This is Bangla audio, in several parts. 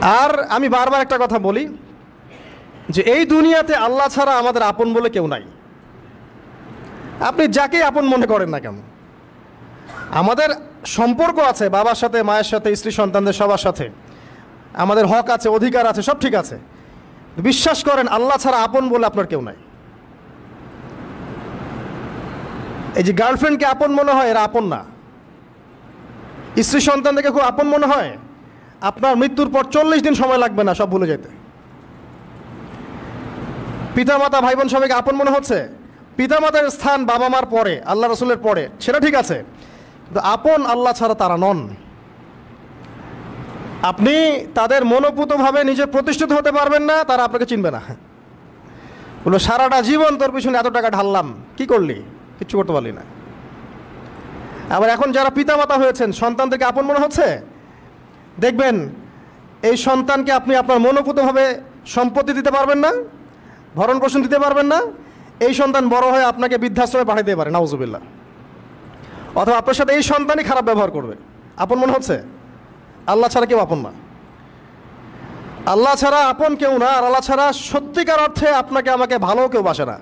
আর আমি বারবার একটা কথা বলি যে এই দুনিয়াতে আল্লাহ ছাড়া আমাদের আপন বলে কেউ নাই। আপনি যাকেই আপন মনে করেন না কেন, আমাদের সম্পর্ক আছে বাবার সাথে, মায়ের সাথে, স্ত্রী সন্তানদের সবার সাথে, আমাদের হক আছে, অধিকার আছে, সব ঠিক আছে। বিশ্বাস করেন আল্লাহ ছাড়া আপন বলে আপনার কেউ নাই। এই যে গার্লফ্রেন্ডকে আপন মনে হয়, এরা আপন না। স্ত্রী সন্তানদেরকে খুব আপন মনে হয় আপনার মৃত্যুর পর চল্লিশ দিন সময় লাগবে না, সব ভুলে যেতে পিতামাতা ভাই বোন সবাইকে আপন মনে হচ্ছে? পিতামাতার স্থান বাবা মার পরে, আল্লাহ রসুলের পরে, সেটা ঠিক আছে। কিন্তু আপন আল্লাহ ছাড়া তারা নন। আপনি তাদের মনোপুতভাবে নিজে প্রতিষ্ঠিত হতে পারবেন না, তারা আপনাকে চিনবে না। বলল, সারাটা জীবন তোর পিছনে এত টাকা ঢাললাম, কি করলি? কিচ্ছু করতে পারলি না। আবার এখন যারা পিতামাতা হয়েছেন, সন্তানদেরকে আপন মনে হচ্ছে? দেখবেন, এই সন্তানকে আপনি আপনার মনোপুতভাবে সম্পত্তি দিতে পারবেন না, ভরণ পোষণ দিতে পারবেন না, এই সন্তান বড় হয়ে আপনাকে বৃদ্ধাশ্রমে পাঠিয়ে দিতে পারে নাউজুবিল্লা অথবা আপনার সাথে এই সন্তানই খারাপ ব্যবহার করবে। আপন মনে হচ্ছে? আল্লাহ ছাড়া কেউ আপন না। আল্লাহ ছাড়া আপন কেউ না, আর আল্লাহ ছাড়া সত্যিকার অর্থে আপনাকে আমাকে ভালো কেউ বাসে না।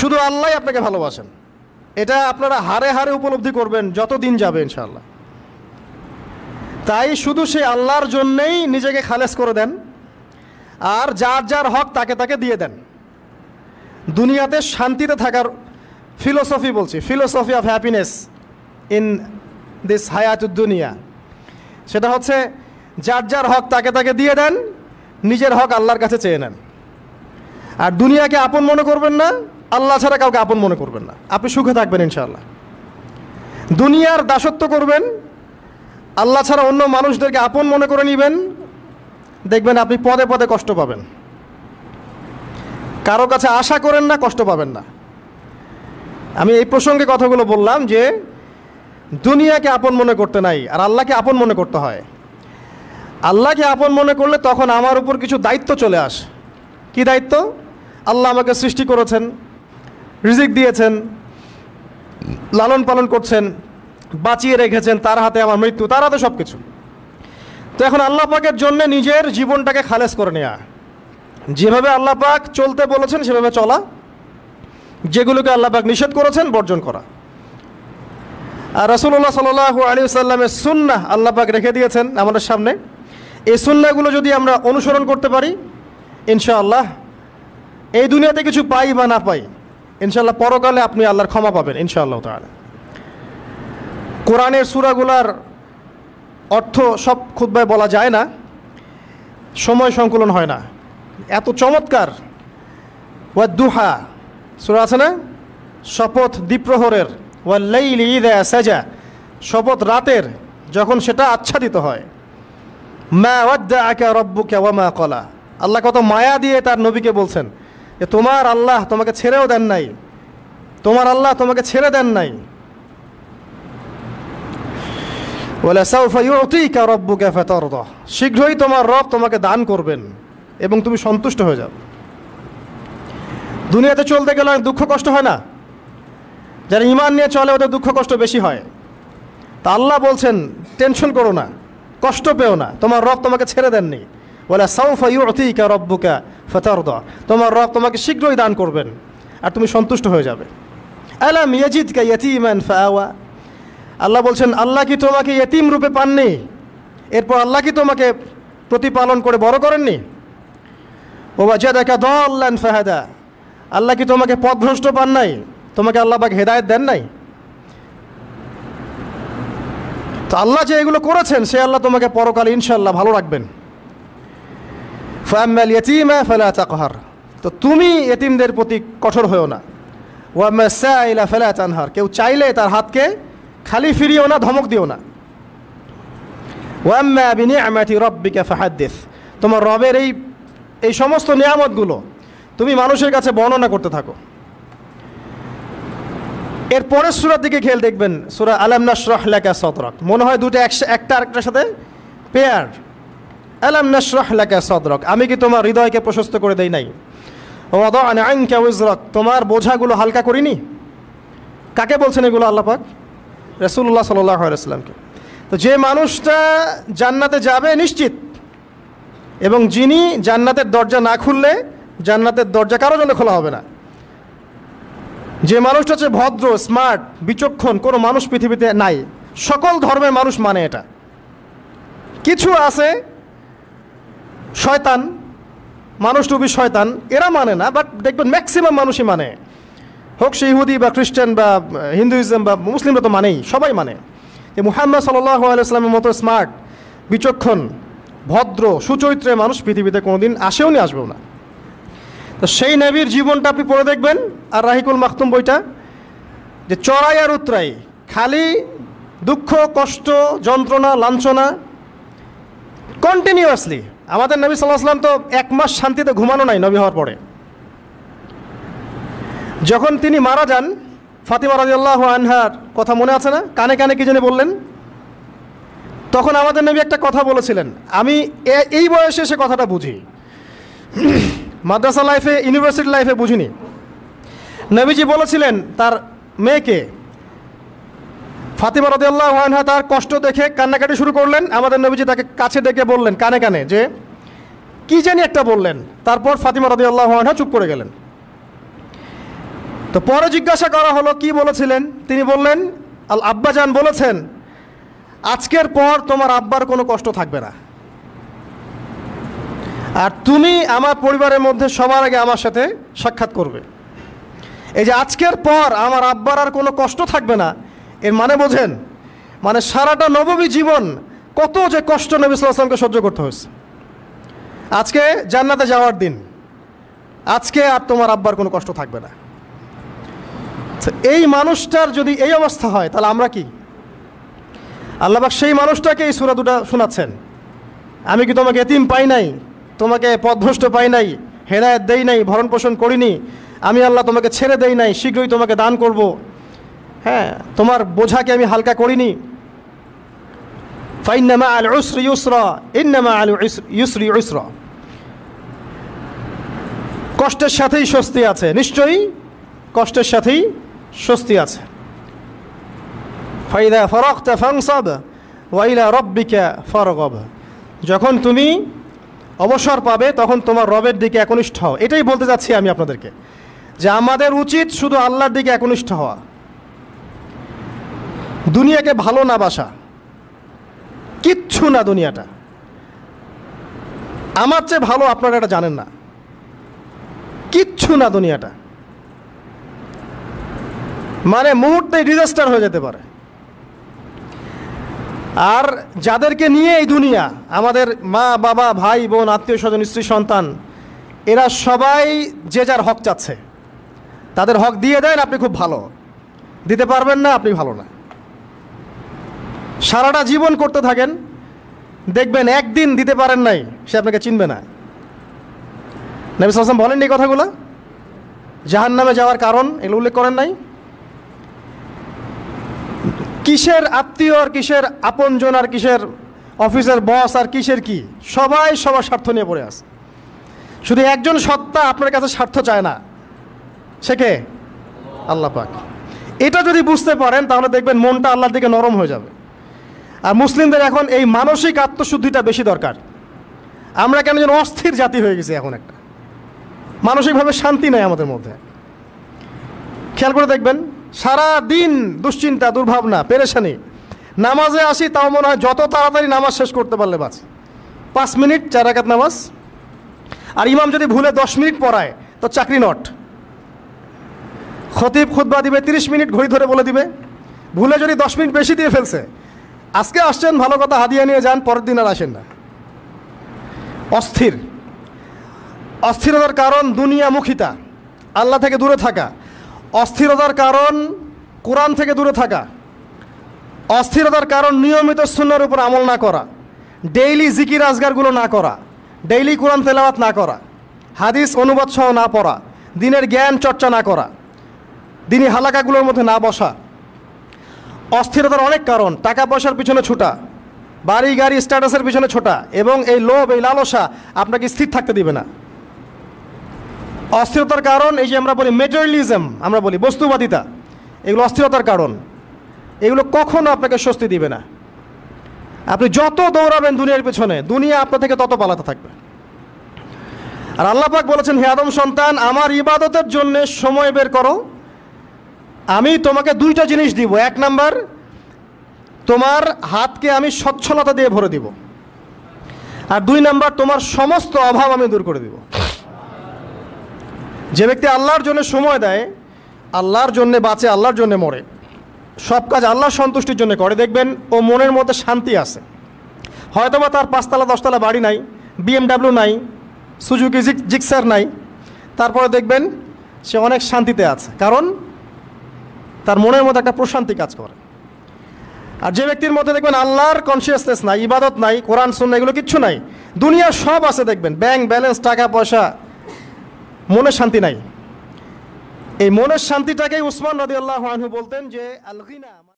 শুধু আল্লাহ আপনাকে ভালোবাসেন। এটা আপনারা হারে হারে উপলব্ধি করবেন যত দিন যাবে ইনশাআল্লাহ। তাই শুধু সে আল্লাহর জন্যেই নিজেকে খালেস করে দেন, আর যার যার হক তাকে তাকে দিয়ে দেন। দুনিয়াতে শান্তিতে থাকার ফিলোসফি বলছি philosophy of happiness in this হায়াতুদ দুনিয়া সেটা হচ্ছে যার যার হক তাকে তাকে দিয়ে দেন, নিজের হক আল্লাহর কাছে চেয়ে নেন। আর দুনিয়াকে আপন মনে করবেন না, আল্লাহ ছাড়া কাউকে আপন মনে করবেন না। আপনি সুখে থাকবেন ইনশাআল্লাহ। দুনিয়ার দাসত্ব করবেন আল্লাহ ছাড়া অন্য মানুষদেরকে আপন মনে করে নেবেন, দেখবেন আপনি পদে পদে কষ্ট পাবেন। কারও কাছে আশা করেন না, কষ্ট পাবেন না। আমি এই প্রসঙ্গে কথাগুলো বললাম যে, দুনিয়াকে আপন মনে করতে নাই, আর আল্লাহকে আপন মনে করতে হয়। আল্লাহকে আপন মনে করলে তখন আমার উপর কিছু দায়িত্ব চলে আসে। কি দায়িত্ব? আল্লাহ আমাকে সৃষ্টি করেছেন, রিজিক দিয়েছেন, লালন পালন করছেন বাঁচিয়ে রেখেছেন, তার হাতে আমার মৃত্যু, তার হাতে সব কিছু তো এখন আল্লাহ পাকের জন্য নিজের জীবনটাকে খালেস করে নেওয়া যেভাবে আল্লাহ পাক চলতে বলেছেন, সেভাবে চলা। যেগুলোকে আল্লাহ পাক নিষেধ করেছেন, বর্জন করা। আর রসুল্লাহ সাল আলী সাল্লামের সুন্না আল্লাহ পাক রেখে দিয়েছেন আমাদের সামনে। এই সুন্নাগুলো যদি আমরা অনুসরণ করতে পারি, ইনশাআল্লাহ এই দুনিয়াতে কিছু পাই বা না পাই, ইনশাআল্লাহ পরকালে আপনি আল্লাহর ক্ষমা পাবেন, ইনশাআল্লাহ তাহলে কোরআনের সুরাগুলার অর্থ সব খুদ্ায় বলা যায় না, সময় সংকুলন হয় না। এত চমৎকার। ওয়া দুহা, সুরা আছে না? শপথ দ্বীপ্রহরের। ওয়া লাইল ঈদ সাজা, শপথ রাতের যখন সেটা আচ্ছাদিত হয়। মা ওয়াদ্দা আকা রব্বুকে ওয়া মা কলা আল্লাহ কত মায়া দিয়ে তার নবীকে বলছেন যে, তোমার আল্লাহ তোমাকে ছেড়েও দেন নাই। তোমার আল্লাহ তোমাকে ছেড়ে দেন নাই বলে সাউফা ইউতিকা রব্বুকা ফাতারদা শীঘ্রই তোমার রব তোমাকে দান করবেন এবং তুমি সন্তুষ্ট হয়ে যাও। দুনিয়াতে চলতে গেলে অনেক দুঃখ কষ্ট হয় না? যারা ইমান নিয়ে চলে, ওদের দুঃখ কষ্ট বেশি হয়। তা আল্লাহ বলছেন, টেনশন করো না, কষ্ট পেও না, তোমার রব তোমাকে ছেড়ে দেননি। বলে, সাউফা তোমার রব তোমাকে শীঘ্রই দান করবেন, আর তুমি সন্তুষ্ট হয়ে যাবে। আলাম ইয়াজিদকা ইয়াতীমান ফাআওয়া? আল্লাহ বলছেন, আল্লাহ কি তোমাকে এতিম রূপে পাননি? এরপর আল্লাহ কি তোমাকে প্রতিপালন করে বড় করেননি? ও বাজা দেখা দল্লান ফাহাদা। আল্লাহ কি তোমাকে পথভ্রষ্ট পান নাই? তোমাকে আল্লাহ পাক হেদায়ত দেন নাই? তো আল্লাহ যে এগুলো করেছেন, সে আল্লাহ তোমাকে পরকালে ইনশাল্লাহ ভালো রাখবেন। ফাম্মাল ইয়তিমা ফালা তাকহার। তো তুমি এতিমদের প্রতি কঠোর হয়েও না। ওয়াম্মা সাইলা ফেলা তানহার। কেউ চাইলে তার হাতকে খালি ফিরিও না, ধমক দিও না। ওয়াম্মা বিনিআমাতি রব্বিকা ফাহাদ্দিস। তোমার রবের এই এই সমস্ত নিয়ামতগুলো তুমি মানুষের কাছে বর্ণনা করতে থাকো। এর পরের সুরার দিকে খেয়াল দেখবেন, সুরা নাশরাহ লাকা সদরক। মনে হয় দুটো একটা আরেকটার সাথে পেয়ার আলাম নাশরাহ লাকা সদরক। আমি কি তোমার হৃদয়কে প্রশস্ত করে দেই নাই? ওয়াদানা আনকা উজরক। তোমার বোঝাগুলো হালকা করিনি? কাকে বলছেন এগুলো আল্লাহ পাক? রসুল্লাহ সাল্লাহ তো যে মানুষটা জান্নাতে যাবে নিশ্চিত, এবং যিনি জান্নাতের দরজা না খুললে জান্নাতের দরজা কারও জন্য খোলা হবে না। যে মানুষটা হচ্ছে ভদ্র স্মার্ট বিচক্ষণ, কোনো মানুষ পৃথিবীতে নাই। সকল ধর্মের মানুষ মানে এটা। কিছু আছে, শয়তান, মানুষ টুবি শয়তান, এরা মানে না বাট দেখবেন ম্যাক্সিমাম মানুষই মানে। হোক সে ইহুদি বা খ্রিস্টান বা হিন্দুইজম বা মুসলিমরা তো মানেই, সবাই মানে। যে মুহাম্মদ সাল্লামের মতো স্মার্ট বিচক্ষণ, ভদ্র সুচরিত্রের মানুষ পৃথিবীতে কোনোদিন আসেও নি, আসবেও না। তো সেই নবীর জীবনটা আপনি পড়ে দেখবেন, আর রাহিকুল মাখতুম বইটা, যে চড়াই আর উত্তরাই খালি দুঃখ, কষ্ট, যন্ত্রণা, লাঞ্ছনা কন্টিনিউয়াসলি আমাদের নবী সাল্লাহ আসলাম তো এক মাস শান্তিতে ঘুমানো নাই নবী হওয়ার পরে। যখন তিনি মারা যান, ফাতিমা রাজিয়াল্লাহ আনহার কথা মনে আছে না? কানে কানে কি জানি বললেন? তখন আমাদের নবী একটা কথা বলেছিলেন। আমি এই বয়সে সে কথাটা বুঝি। মাদ্রাসা লাইফে, ইউনিভার্সিটি লাইফে বুঝিনি। নবীজি বলেছিলেন তার মেয়েকে, ফাতিমা রদিয়াল্লাহ আনহা তার কষ্ট দেখে কান্নাকাটি শুরু করলেন। আমাদের নবীজি তাকে কাছে ডেকে বললেন, কানে কানে, যে, কি জানি একটা বললেন। তারপর ফাতিমা রদিয়াল্লাহ আনহা চুপ করে গেলেন। তো পরে জিজ্ঞাসা করা হলো, কি বলেছিলেন? তিনি বললেন, আল আব্বাজান বলেছেন, আজকের পর তোমার আব্বার কোনো কষ্ট থাকবে না। আর তুমি আমার পরিবারের মধ্যে সবার আগে আমার সাথে সাক্ষাৎ করবে। এই যে আজকের পর আমার আব্বার আর কোনো কষ্ট থাকবে না, এর মানে বোঝেন মানে সারাটা নবমী জীবন কত যে কষ্ট নবী সাল্লামকে সহ্য করতে হয়েছে। আজকে জান্নাতে যাওয়ার দিন, আজকে আর তোমার আব্বার কোনো কষ্ট থাকবে না। এই মানুষটার যদি এই অবস্থা হয়, তাহলে আমরা কি? আল্লাহবাক সেই মানুষটাকে এই সুরা দুটা শোনাচ্ছেন। আমি কি তোমাকে এতিম পাই নাই? তোমাকে পথভ্রষ্ট পাই নাই? হেদায়ত দেই নাই? ভরণ পোষণ করিনি? আমি আল্লাহ তোমাকে ছেড়ে দেই নাই? শীঘ্রই তোমাকে দান করব। হ্যাঁ তোমার বোঝাকে আমি হালকা করিনি। ফাইন্নামা আল উসরি ইউসরা আল ইউসরি ইউসরা কষ্টের সাথেই স্বস্তি আছে। নিশ্চয়ই কষ্টের সাথেই স্বস্তি আছে। ফাইদা ফরকতা ফাংসব ওয়াইলা রব্বিকা ফরগব। যখন তুমি অবসর পাবে, তখন তোমার রবের দিকে একনিষ্ঠ হও। এটাই বলতে যাচ্ছি আমি আপনাদেরকে, যে আমাদের উচিত শুধু আল্লাহর দিকে একনিষ্ঠ হওয়া। দুনিয়াকে ভালো না বাসা, কিচ্ছু না দুনিয়াটা। আমার চেয়ে ভালো আপনারা এটা জানেন না। কিচ্ছু না দুনিয়াটা। মানে মুহূর্তে ডিজাস্টার হয়ে যেতে পারে। আর যাদেরকে নিয়ে এই দুনিয়া, আমাদের মা, বাবা, ভাই, বোন, আত্মীয় স্বজন, স্ত্রী, সন্তান, এরা সবাই যে যার হক চাচ্ছে। তাদের হক দিয়ে দেন, আপনি খুব ভালো। দিতে পারবেন না, আপনি ভালো না। সারাটা জীবন করতে থাকেন, দেখবেন একদিন দিতে পারেন নাই, সে আপনাকে চিনবে না। নবী সালাম বলেন এই কথাগুলো? জাহান নামে যাওয়ার কারণ, এগুলো উল্লেখ করেন নাই? কিসের আত্মীয় আর কিসের আপনজন আর কিসের অফিসের বস আর কিসের কি? সবাই সবার স্বার্থ নিয়ে পড়ে আছে। শুধু একজন সত্তা আপনার কাছে স্বার্থ চায় না। সে কে? আল্লাহ পাক। এটা যদি বুঝতে পারেন, তাহলে দেখবেন মনটা আল্লাহর দিকে নরম হয়ে যাবে। আর মুসলিমদের এখন এই মানসিক আত্মশুদ্ধিটা বেশি দরকার। আমরা কেন যেন অস্থির জাতি হয়ে গেছি এখন একটা। মানসিকভাবে শান্তি নেই আমাদের মধ্যে। খেয়াল করে দেখবেন সারা দিন দুশ্চিন্তা, দুর্ভাবনা, পেরেশানি। নামাজে আসি, তাও মনে হয় যত তাড়াতাড়ি নামাজ শেষ করতে পারলে বাস। পাঁচ মিনিট, চার রাকাত নামাজ। আর ইমাম যদি ভুলে দশ মিনিট পড়ায়, তো চাকরি নট। খতিব খুতবা দিবে তিরিশ মিনিট, ঘড়ি ধরে বলে দিবে। ভুলে যদি দশ মিনিট বেশি দিয়ে ফেলছে, আজকে আসছেন, ভালো কথা, হাদিয়া নিয়ে যান, পরের দিন আর আসেন না। অস্থির। অস্থিরতার কারণ দুনিয়ামুখিতা। আল্লাহ থেকে দূরে থাকা। অস্থিরতার কারণ কোরআন থেকে দূরে থাকা। অস্থিরতার কারণ নিয়মিত সুন্নার উপর আমল না করা। ডেইলি জিকির আজগারগুলো না করা। ডেইলি কোরআন তেলাওয়াত না করা। হাদিস অনুবাদ সহ না পড়া। দিনের জ্ঞান চর্চা না করা। দিনী হালাকাগুলোর মধ্যে না বসা। অস্থিরতার অনেক কারণ, টাকা পয়সার পিছনে ছোটা বাড়ি গাড়ি স্ট্যাটাসের পিছনে ছোটা এবং এই লোভ, এই লালসা আপনাকে স্থির থাকতে দিবে না। অস্থিরতার কারণ, এই যে আমরা বলি মেটেরিয়ালিজম আমরা বলি বস্তুবাদিতা, এগুলো অস্থিরতার কারণ। এগুলো কখনো আপনাকে স্বস্তি দিবে না। আপনি যত দৌড়াবেন দুনিয়ার পেছনে, দুনিয়া আপনার থেকে তত পালাতে থাকবে। আর আল্লাহ পাক বলেছেন, হে আদম সন্তান, আমার ইবাদতের জন্য সময় বের করো। আমি তোমাকে দুইটা জিনিস দিব। এক নাম্বার, তোমার হাতকে আমি স্বচ্ছলতা দিয়ে ভরে দিব। আর দুই নাম্বার, তোমার সমস্ত অভাব আমি দূর করে দিব। যে ব্যক্তি আল্লাহর জন্য সময় দেয়, আল্লাহর জন্যে বাঁচে, আল্লাহর জন্যে মরে। সব কাজ আল্লাহর সন্তুষ্টির জন্য করে, দেখবেন ও মনের মধ্যে শান্তি আছে। হয়তোবা তার পাঁচতলা, দশতলা বাড়ি নাই বিএমডাব্লিউ নাই সুজুকি জিক্সার নাই। তারপরে দেখবেন সে অনেক শান্তিতে আছে, কারণ তার মনের মধ্যে একটা প্রশান্তি কাজ করে। আর যে ব্যক্তির মধ্যে দেখবেন আল্লাহর কনসিয়াসনেস নাই, ইবাদত নাই, কোরআন সুন্না এগুলো কিচ্ছু নাই। দুনিয়ার সব আছে দেখবেন, ব্যাংক ব্যালেন্স, টাকা পয়সা মনে শান্তি নাই। এই মনের শান্তিটাকেই উসমান রাজি আল্লাহ বলতেন যে আলগিনা